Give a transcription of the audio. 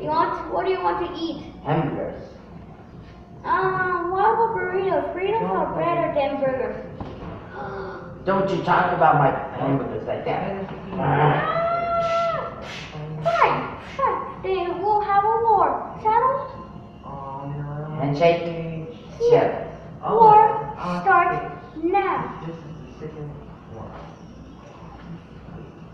You want? What do you want to eat? Hamburgers. Um, what about burritos? Burritos no, are better than burgers. Don't you talk about my hamburgers like that. Ah, fine, fine. Then we'll have a war. Settled? Handshake? Here. Yeah. War oh. starts now.